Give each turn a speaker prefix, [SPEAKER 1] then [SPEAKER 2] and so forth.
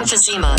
[SPEAKER 1] emphysema.